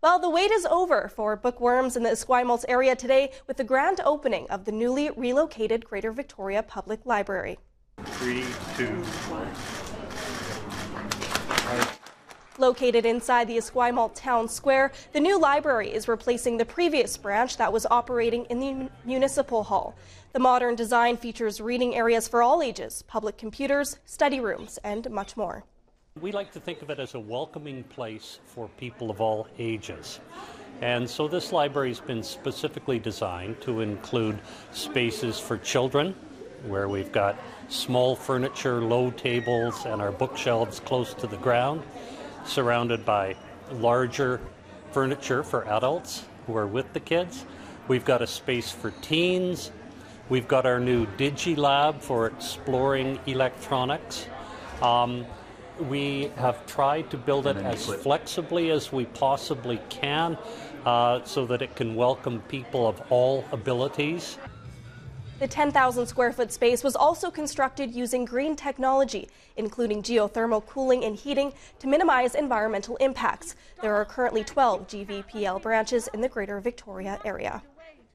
Well, the wait is over for bookworms in the Esquimalt area today with the grand opening of the newly relocated Greater Victoria Public Library. Three, two, one. Located inside the Esquimalt Town Square, the new library is replacing the previous branch that was operating in the municipal hall. The modern design features reading areas for all ages, public computers, study rooms, and much more. We like to think of it as a welcoming place for people of all ages. And so this library has been specifically designed to include spaces for children, where we've got small furniture, low tables, and our bookshelves close to the ground, surrounded by larger furniture for adults who are with the kids. We've got a space for teens. We've got our new DigiLab for exploring electronics. Um, we have tried to build it as flexibly as we possibly can uh, so that it can welcome people of all abilities. The 10,000 square foot space was also constructed using green technology, including geothermal cooling and heating to minimize environmental impacts. There are currently 12 GVPL branches in the Greater Victoria area.